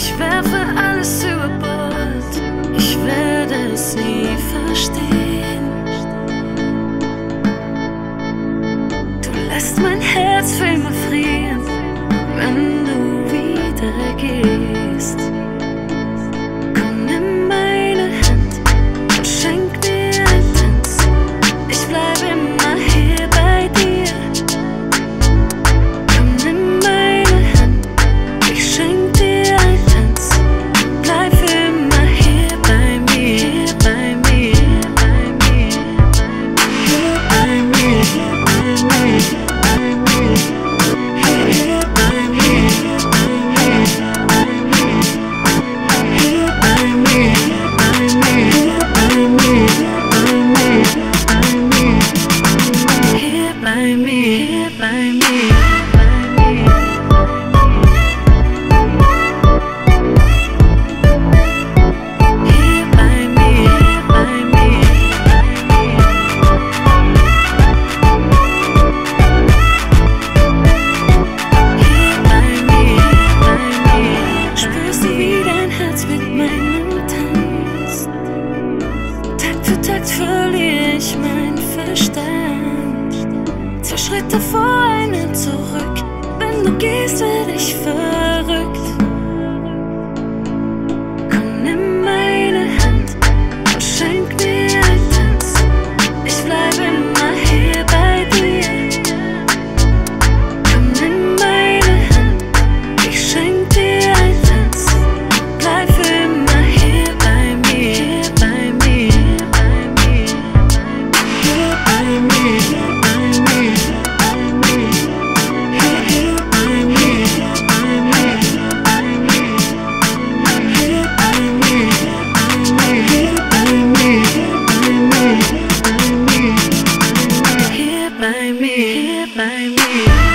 Ich werfe alles über Bord, ich werde es nie verstehen. Du lässt mein Herz für immer frieren, by me, by me. Schritte vor, einen zurück. Wenn du gehst, werde ich verrückt. Komm, nimm meine Hand und schenk mir einen Tanz. Ich bleib immer hier bei dir. Komm, nimm meine Hand, ich schenk dir einen Tanz. Bleib immer hier bei mir, hier bei mir, hier bei mir, hier bei mir, me.